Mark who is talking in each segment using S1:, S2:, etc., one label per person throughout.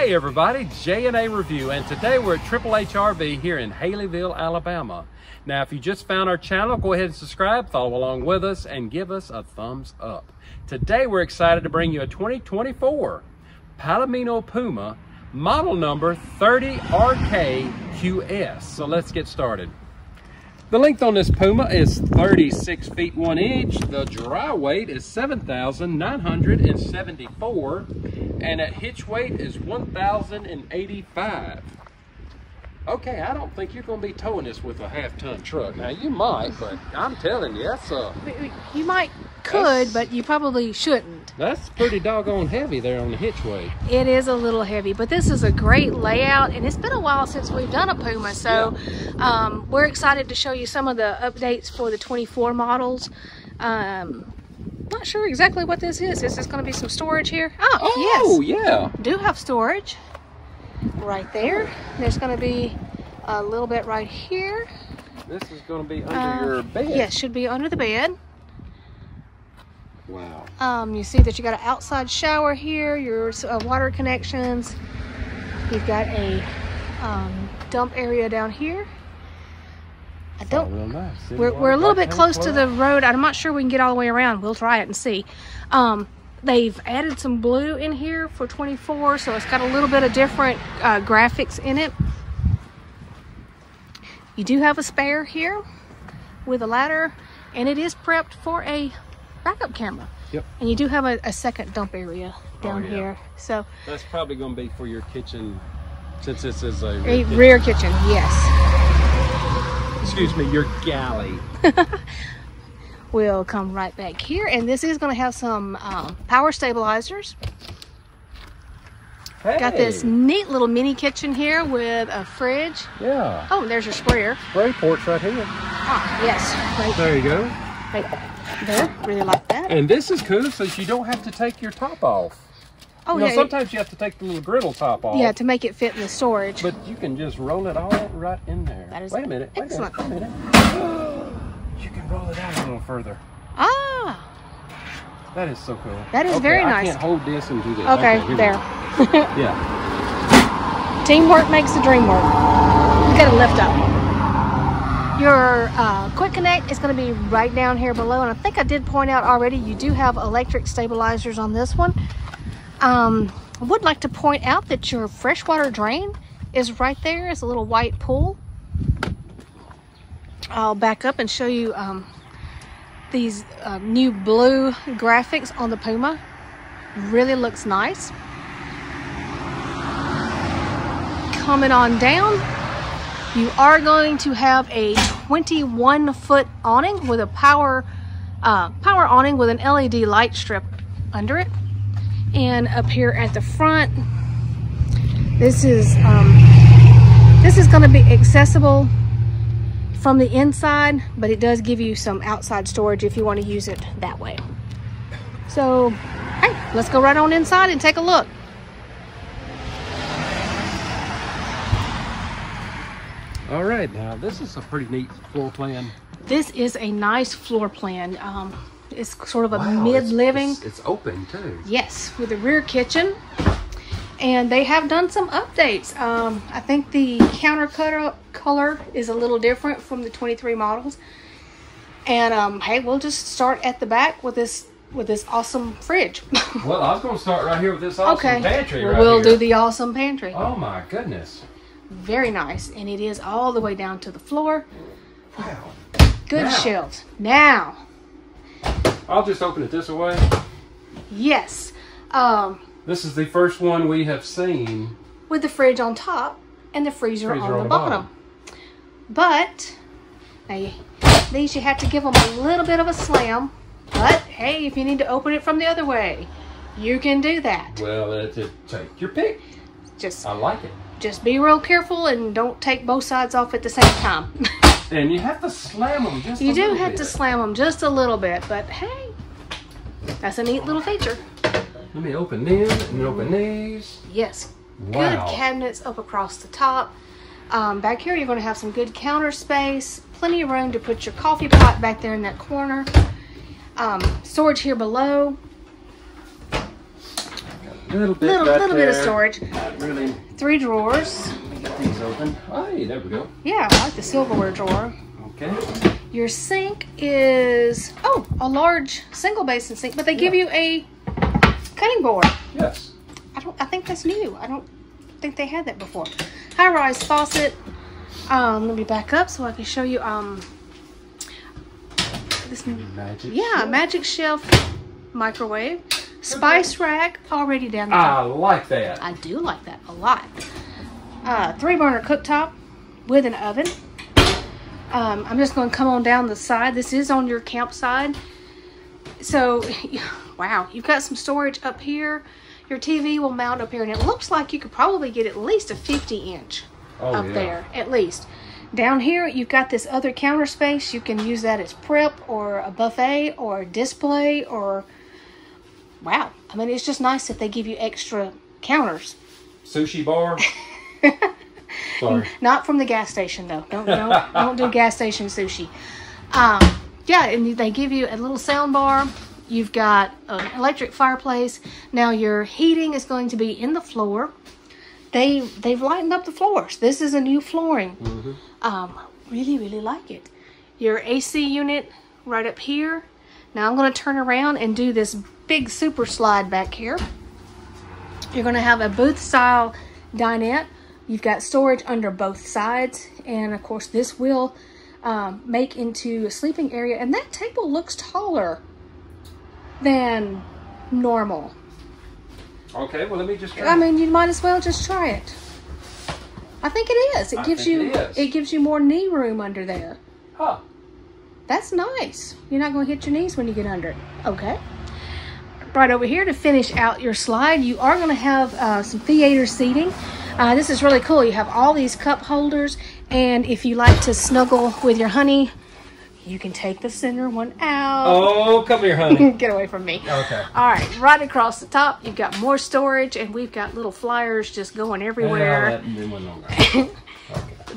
S1: Hey everybody, J&A Review, and today we're at Triple H RV here in Haleyville, Alabama. Now, if you just found our channel, go ahead and subscribe, follow along with us, and give us a thumbs up. Today, we're excited to bring you a 2024 Palomino Puma model number 30RKQS. So let's get started. The length on this Puma is 36 feet 1 inch. The dry weight is 7,974 and at hitch weight is 1,085. Okay, I don't think you're going to be towing this with a half-ton truck. Now, you might, but I'm telling you, that's a...
S2: You might could, but you probably shouldn't.
S1: That's pretty doggone heavy there on the hitch weight.
S2: It is a little heavy, but this is a great layout, and it's been a while since we've done a Puma, so yeah. um, we're excited to show you some of the updates for the 24 models. Um, not sure exactly what this is. Is this going to be some storage here? Oh,
S1: oh
S2: yes.
S1: yeah.
S2: Do have storage right there. There's going to be a little bit right here.
S1: This is going to be under uh, your bed.
S2: Yes, should be under the bed.
S1: Wow.
S2: Um, you see that you got an outside shower here, your uh, water connections. You've got a um, dump area down here. I don't. Nice. We're, we're a little bit close to the road. I'm not sure we can get all the way around. We'll try it and see. Um, they've added some blue in here for 24, so it's got a little bit of different uh, graphics in it. You do have a spare here with a ladder, and it is prepped for a backup camera.
S1: Yep.
S2: And you do have a, a second dump area down oh, yeah. here. So
S1: that's probably going to be for your kitchen, since this is a
S2: rear, a kitchen. rear kitchen.
S1: Yes. Excuse me, your galley.
S2: we'll come right back here, and this is going to have some um, power stabilizers.
S1: Hey.
S2: Got this neat little mini kitchen here with a fridge.
S1: Yeah.
S2: Oh, there's your sprayer.
S1: Spray porch right here.
S2: Ah, yes. Right
S1: there you go.
S2: Right there. Really like that.
S1: And this is cool so you don't have to take your top off. Oh, you know, yeah. Sometimes you have to take the little griddle top off.
S2: Yeah, to make it fit in the storage.
S1: But you can just roll it all right in there.
S2: That is
S1: wait a minute.
S2: Wait excellent.
S1: A minute. Wait a minute. You can roll it out a little further.
S2: Ah.
S1: That is so cool.
S2: That is
S1: okay,
S2: very nice.
S1: I can't hold this and do this.
S2: Okay, okay there.
S1: yeah.
S2: Teamwork makes the dream work. You gotta lift up. Your uh, quick connect is going to be right down here below and I think I did point out already you do have electric stabilizers on this one. Um, I would like to point out that your freshwater drain is right there. It's a little white pool. I'll back up and show you um, these uh, new blue graphics on the Puma. Really looks nice. Coming on down, you are going to have a 21 foot awning with a power uh, power awning with an LED light strip under it. And up here at the front, this is um, this is going to be accessible from the inside, but it does give you some outside storage if you want to use it that way. So, hey, let's go right on inside and take a look.
S1: All right, now this is a pretty neat floor plan.
S2: This is a nice floor plan. Um, it's sort of a wow, mid-living.
S1: It's, it's, it's open too.
S2: Yes, with a rear kitchen and they have done some updates. Um, I think the counter cutter color is a little different from the 23 models. And um, hey, we'll just start at the back with this with this awesome fridge.
S1: well, I was going to start right here with this awesome okay. pantry. Right
S2: we'll
S1: here.
S2: do the awesome pantry.
S1: Oh my goodness!
S2: Very nice, and it is all the way down to the floor.
S1: Wow.
S2: Good now. shelves. Now.
S1: I'll just open it this way.
S2: Yes. Um,
S1: this is the first one we have seen.
S2: With the fridge on top and the freezer, freezer on, on, the, bottom. bottom. But, now these you have to give them a little bit of a slam. But, hey, if you need to open it from the other way, you can do that.
S1: Well, uh, to take your pick.
S2: Just
S1: I like it.
S2: Just be real careful and don't take both sides off at the same time.
S1: and you have to slam them just
S2: You do have
S1: bit.
S2: to slam them just a little bit, but hey, that's a neat little feature.
S1: Let me open them and open these.
S2: Yes.
S1: Wow.
S2: Good cabinets up across the top. Um, back here, you're going to have some good counter space. Plenty of room to put your coffee pot back there in that corner. Um, storage here below.
S1: A Little bit,
S2: little
S1: right
S2: little bit of storage.
S1: Not really.
S2: Three drawers.
S1: Get these open. Hey, there we go.
S2: Yeah, I like the silverware drawer.
S1: Okay.
S2: Your sink is oh a large single basin sink, but they give you a cutting board.
S1: Yes.
S2: I don't. I think that's new. I don't think they had that before. High rise faucet. Um, let me back up so I can show you. Um, this
S1: Magic.
S2: yeah, magic shelf microwave, spice rack already down there.
S1: I like that.
S2: I do like that a lot. Uh, three burner cooktop with an oven. Um, I'm just going to come on down the side. This is on your camp side. So, wow, you've got some storage up here. Your TV will mount up here, and it looks like you could probably get at least a 50 inch
S1: Oh,
S2: up
S1: yeah.
S2: there, at least. Down here, you've got this other counter space. You can use that as prep or a buffet or a display or. Wow. I mean, it's just nice that they give you extra counters.
S1: Sushi bar. Sorry.
S2: Not from the gas station though. Don't don't, don't do gas station sushi. Um, yeah, and they give you a little sound bar. You've got an electric fireplace. Now your heating is going to be in the floor. They they've lightened up the floors. This is a new flooring. Um, really really like it. Your AC unit right up here. Now I'm going to turn around and do this big super slide back here. You're going to have a booth style dinette. You've got storage under both sides, and of course, this will um, make into a sleeping area. And that table looks taller than normal.
S1: Okay, well, let me just try.
S2: I mean, you might as well just try it. I think it is. It
S1: I
S2: gives you
S1: it is.
S2: gives you more knee room under there.
S1: huh.
S2: That's nice. You're not going to hit your knees when you get under it. Okay. Right over here to finish out your slide, you are going to have uh, some theater seating. Uh, this is really cool. You have all these cup holders, and if you like to snuggle with your honey, you can take the center one out.
S1: Oh, come here, honey.
S2: Get away from me.
S1: okay.
S2: All right, right across the top, you've got more storage, and we've got little flyers just going everywhere
S1: Yeah, that didn't on there. okay.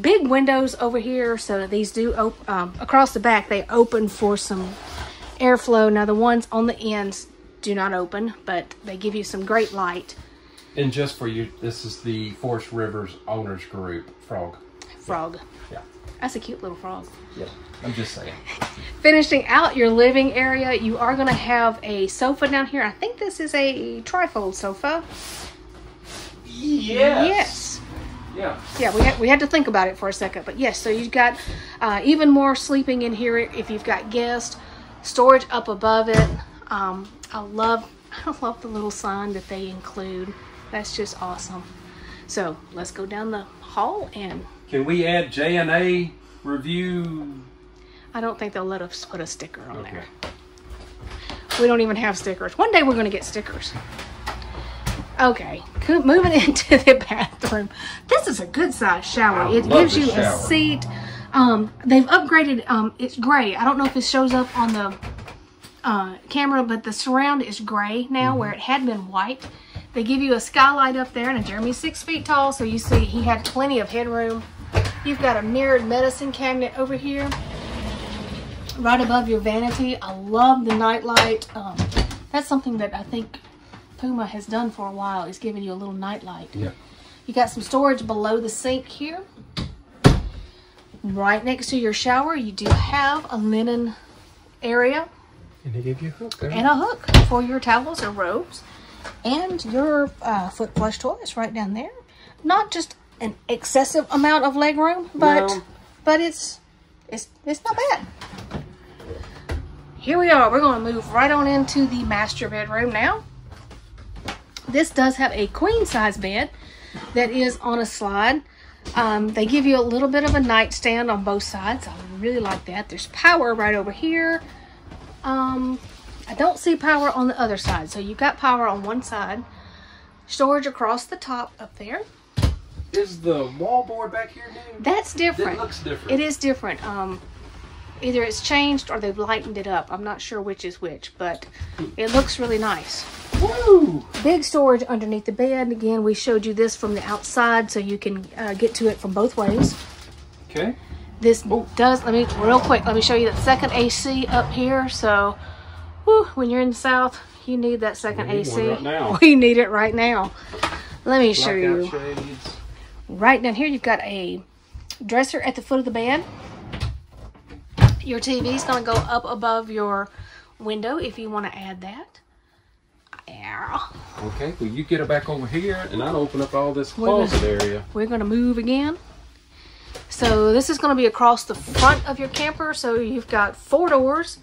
S2: big windows over here so that these do op- um, across the back they open for some airflow now the ones on the ends do not open but they give you some great light
S1: And just for you, this is the Forest Rivers Owners Group Frog.
S2: Frog
S1: Yeah.
S2: that's a cute little frog
S1: Yeah. I'm just saying.
S2: finishing out your living area you are going to have a sofa down here i think this is a trifold sofa yes
S1: Yeah.
S2: yeah, we had, we had to think about it for a second, but yes. So you've got uh, even more sleeping in here if you've got guests. Storage up above it. Um, I love I love the little sign that they include. That's just awesome. So let's go down the hall, and
S1: Can we add J and A review?
S2: I don't think they'll let us put a sticker on
S1: Okay.
S2: there. We don't even have stickers. One day we're going to get stickers. Okay, moving into the bathroom. This is a good size shower.
S1: I
S2: it gives you a seat. Um, they've upgraded. Um, it's gray. I don't know if it shows up on the uh, camera, but the surround is gray now, where it had been white. They give you a skylight up there, and Jeremy's six feet tall, so you see he had plenty of headroom. You've got a mirrored medicine cabinet over here right above your vanity. I love the nightlight. Um, that's something that I think Puma has done for a while is giving you a little nightlight.
S1: Yeah.
S2: You got some storage below the sink here. Right next to your shower, you do have a linen area
S1: Can they give you a hook there?
S2: and a hook for your towels or robes. And your uh, foot flush toilet is right down there. Not just an excessive amount of leg room, but
S1: No.
S2: but it's it's it's not bad. Here we are. We're going to move right on into the master bedroom now. This does have a queen size bed that is on a slide. Um, they give you a little bit of a nightstand on both sides. I really like that. There's power right over here. Um, I don't see power on the other side. So you've got power on one side. Storage across the top up there.
S1: Is the wallboard back here new?
S2: That's different.
S1: It looks different.
S2: It is different. Um, either it's changed or they've lightened it up. I'm not sure which is which, but it looks really nice.
S1: Woo!
S2: Big storage underneath the bed. Again, we showed you this from the outside so you can uh, get to it from both ways.
S1: Okay.
S2: This does, let me, real quick, let me show you the second AC up here. So, Whew, when you're in the south, you need that second
S1: We need
S2: AC.
S1: one right now.
S2: We need it right now. Let me show you.
S1: Shades.
S2: Right down here, you've got a dresser at the foot of the bed. Your TV is going to go up above your window if you want to add that. Yeah.
S1: Okay, well you get it back over here and I'll open up all this
S2: We're gonna-
S1: closet area.
S2: We're going to move again. So this is going to be across the front of your camper. So you've got four doors.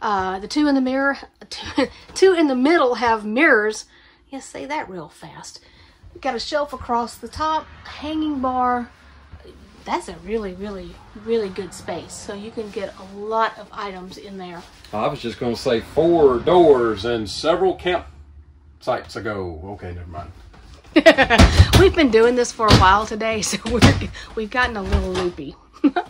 S2: Uh, the two in the mirror, two, two in the middle have mirrors. Yes, say that real fast. Got a shelf across the top, hanging bar. That's a really, really, really good space. So you can get a lot of items in there.
S1: I was just going to say four doors and several camp sites ago. Okay, never mind.
S2: We've been doing this for a while today, so we're, we've gotten a little loopy.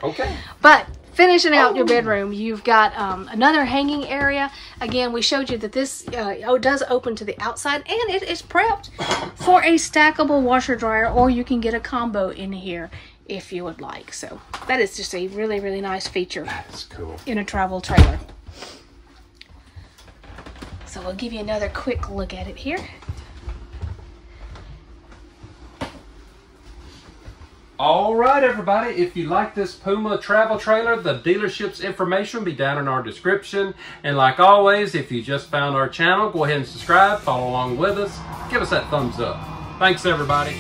S1: Okay.
S2: But finishing out your bedroom, you've got um, another hanging area. Again, we showed you that this uh, oh, does open to the outside and it is prepped for a stackable washer dryer, or you can get a combo in here if you would like. So that is just a really, really nice feature
S1: That's cool.
S2: in a travel trailer. So we'll give you another quick look at it here.
S1: All right, everybody. If you like this Puma travel trailer, the dealership's information will be down in our description. And like always, if you just found our channel, go ahead and subscribe, follow along with us, give us that thumbs up. Thanks, everybody.